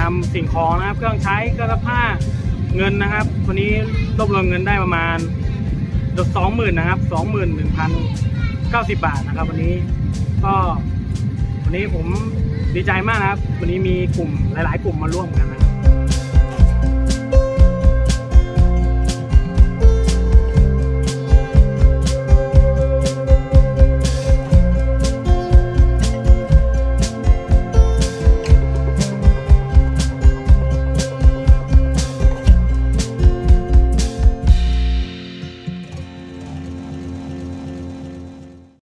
นำสิ่งของนะครับ เครื่องใช้เครื่องซักผ้าเงินนะครับวันนี้รวบรวมเงินได้ประมาณสองหมื่นนะครับสองหมื่นหนึ่งพันเก้าสิบบาทนะครับ วันนี้ก็วันนี้ผมดีใจมากนะครับ วันนี้มีกลุ่มหลาย ๆ กลุ่มมาร่วมกันนะครับ